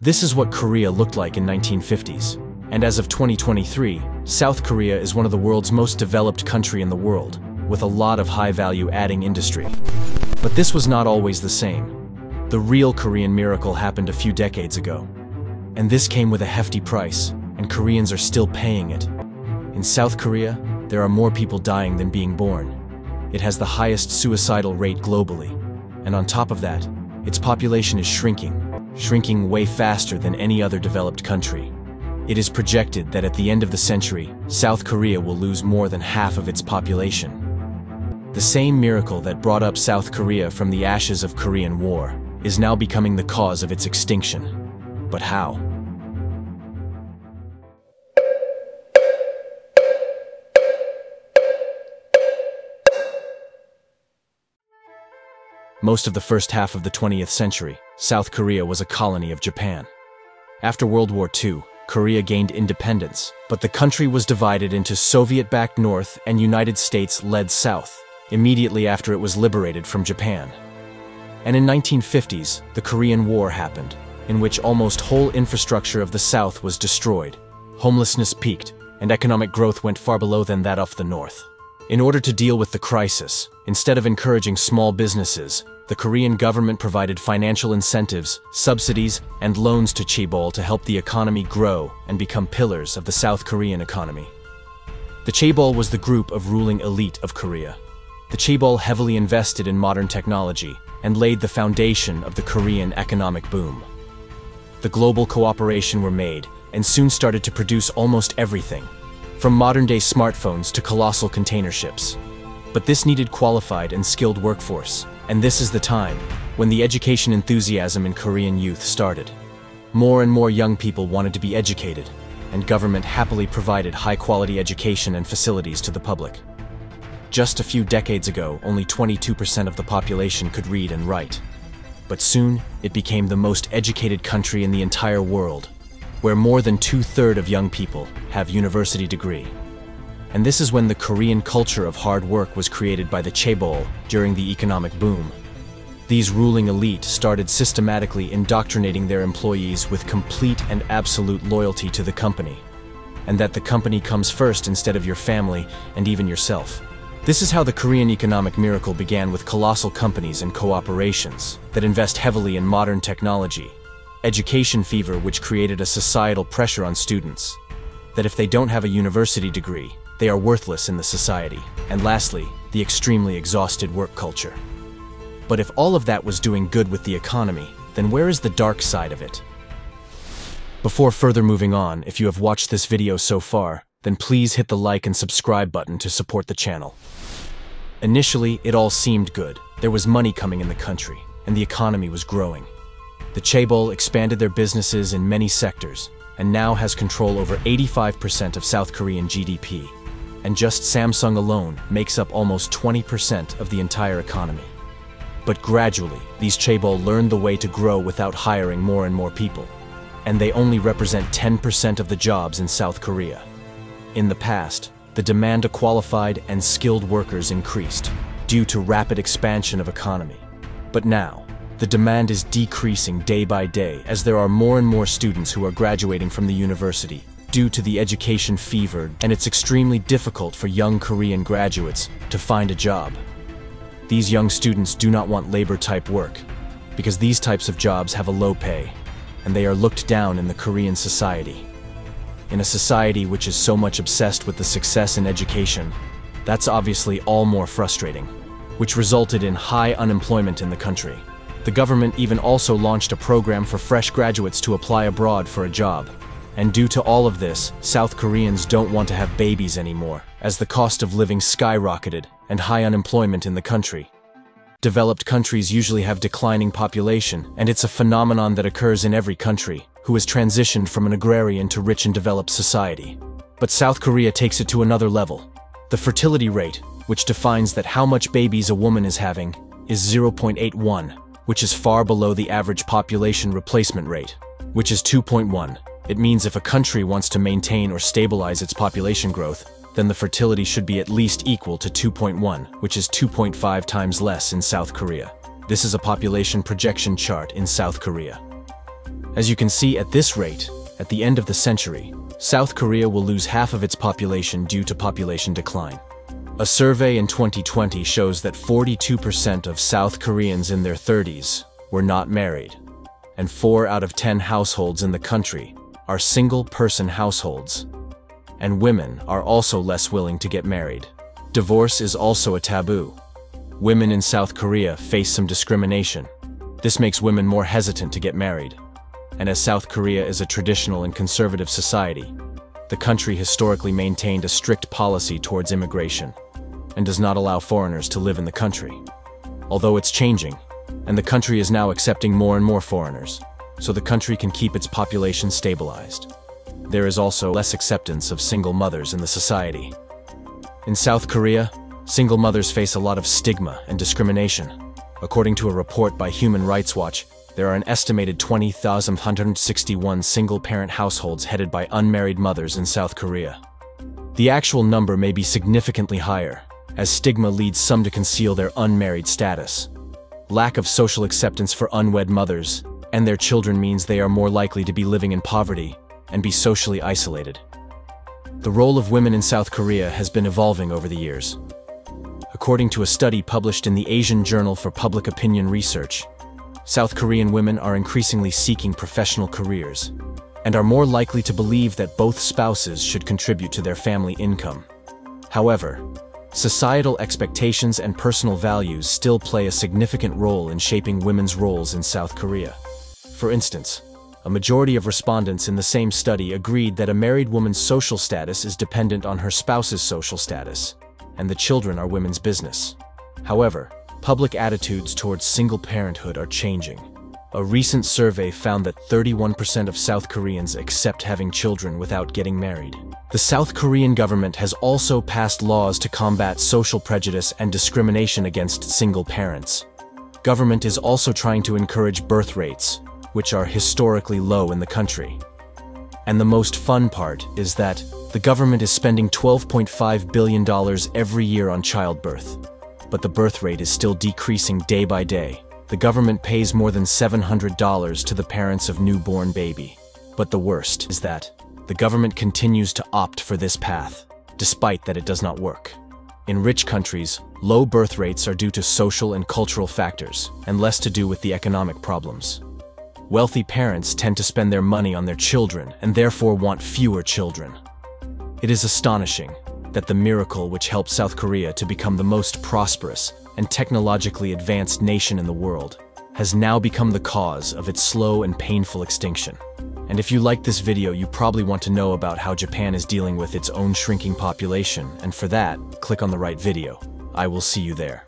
This is what Korea looked like in 1950s. And as of 2023, South Korea is one of the world's most developed country in the world, with a lot of high-value adding industry. But this was not always the same. The real Korean miracle happened a few decades ago. And this came with a hefty price, and Koreans are still paying it. In South Korea, there are more people dying than being born. It has the highest suicidal rate globally. And on top of that, its population is shrinking, shrinking way faster than any other developed country. It is projected that at the end of the century, South Korea will lose more than half of its population. The same miracle that brought up South Korea from the ashes of Korean War is now becoming the cause of its extinction. But how? Most of the first half of the 20th century, South Korea was a colony of Japan. After World War II, Korea gained independence, but the country was divided into Soviet-backed North and United States-led South, immediately after it was liberated from Japan. And in 1950s, the Korean War happened, in which almost whole infrastructure of the South was destroyed, homelessness peaked, and economic growth went far below than that of the North. In order to deal with the crisis, instead of encouraging small businesses, the Korean government provided financial incentives, subsidies, and loans to Chaebol to help the economy grow and become pillars of the South Korean economy. The Chaebol was the group of ruling elite of Korea. The Chaebol heavily invested in modern technology and laid the foundation of the Korean economic boom. The global cooperation were made and soon started to produce almost everything, from modern-day smartphones to colossal container ships. But this needed qualified and skilled workforce, and this is the time when the education enthusiasm in Korean youth started. More and more young people wanted to be educated, and government happily provided high-quality education and facilities to the public. Just a few decades ago, only 22% of the population could read and write. But soon, it became the most educated country in the entire world, where more than two-thirds of young people have university degree. And this is when the Korean culture of hard work was created by the Chaebol during the economic boom. These ruling elite started systematically indoctrinating their employees with complete and absolute loyalty to the company, and that the company comes first instead of your family and even yourself. This is how the Korean economic miracle began with colossal companies and cooperations that invest heavily in modern technology, education fever which created a societal pressure on students, that if they don't have a university degree, they are worthless in the society. And lastly, the extremely exhausted work culture. But if all of that was doing good with the economy, then where is the dark side of it? Before further moving on, if you have watched this video so far, then please hit the like and subscribe button to support the channel. Initially, it all seemed good. There was money coming in the country, and the economy was growing. The Chaebol expanded their businesses in many sectors, and now has control over 85% of South Korean GDP and just Samsung alone makes up almost 20% of the entire economy. But gradually, these chaebol learned the way to grow without hiring more and more people, and they only represent 10% of the jobs in South Korea. In the past, the demand of qualified and skilled workers increased due to rapid expansion of economy. But now, the demand is decreasing day by day as there are more and more students who are graduating from the university due to the education fever, and it's extremely difficult for young Korean graduates to find a job. These young students do not want labor-type work, because these types of jobs have a low pay, and they are looked down in the Korean society. In a society which is so much obsessed with the success in education, that's obviously all more frustrating, which resulted in high unemployment in the country. The government even also launched a program for fresh graduates to apply abroad for a job. And due to all of this, South Koreans don't want to have babies anymore, as the cost of living skyrocketed and high unemployment in the country. Developed countries usually have declining population, and it's a phenomenon that occurs in every country, who has transitioned from an agrarian to rich and developed society. But South Korea takes it to another level. The fertility rate, which defines that how much babies a woman is having, is 0.81, which is far below the average population replacement rate, which is 2.1. It means if a country wants to maintain or stabilize its population growth, then the fertility should be at least equal to 2.1, which is 2.5 times less in South Korea. This is a population projection chart in South Korea. As you can see at this rate, at the end of the century, South Korea will lose half of its population due to population decline. A survey in 2020 shows that 42% of South Koreans in their 30s were not married, and 4 out of 10 households in the country are single-person households. And women are also less willing to get married. Divorce is also a taboo. Women in South Korea face some discrimination. This makes women more hesitant to get married. And as South Korea is a traditional and conservative society, the country historically maintained a strict policy towards immigration and does not allow foreigners to live in the country. Although it's changing, and the country is now accepting more and more foreigners, so the country can keep its population stabilized. There is also less acceptance of single mothers in the society. In South Korea, single mothers face a lot of stigma and discrimination. According to a report by Human Rights Watch, there are an estimated 20,161 single-parent households headed by unmarried mothers in South Korea. The actual number may be significantly higher, as stigma leads some to conceal their unmarried status. Lack of social acceptance for unwed mothers and their children means they are more likely to be living in poverty and be socially isolated. The role of women in South Korea has been evolving over the years. According to a study published in the Asian Journal for Public Opinion Research, South Korean women are increasingly seeking professional careers and are more likely to believe that both spouses should contribute to their family income. However, societal expectations and personal values still play a significant role in shaping women's roles in South Korea. For instance, a majority of respondents in the same study agreed that a married woman's social status is dependent on her spouse's social status, and the children are women's business. However, public attitudes towards single parenthood are changing. A recent survey found that 31% of South Koreans accept having children without getting married. The South Korean government has also passed laws to combat social prejudice and discrimination against single parents. Government is also trying to encourage birth rates, which are historically low in the country. And the most fun part is that the government is spending $12.5 billion every year on childbirth. But the birth rate is still decreasing day by day. The government pays more than $700 to the parents of newborn baby. But the worst is that the government continues to opt for this path, despite that it does not work. In rich countries, low birth rates are due to social and cultural factors, and less to do with the economic problems. Wealthy parents tend to spend their money on their children and therefore want fewer children. It is astonishing that the miracle which helped South Korea to become the most prosperous and technologically advanced nation in the world has now become the cause of its slow and painful extinction. And if you like this video, you probably want to know about how Japan is dealing with its own shrinking population, and for that, click on the right video. I will see you there.